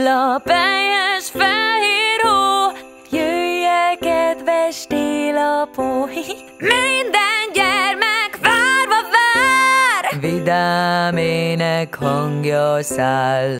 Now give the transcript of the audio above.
hull a teljes fehér hó, jöjjel kedves télapó, minden gyermek várva vár, vidám ének hangja száll.